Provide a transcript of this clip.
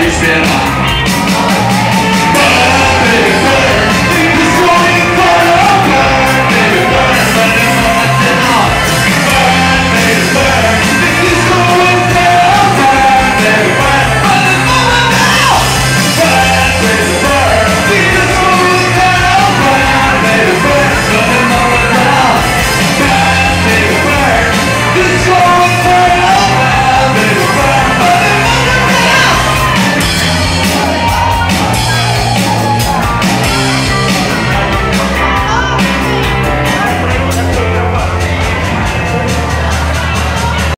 Station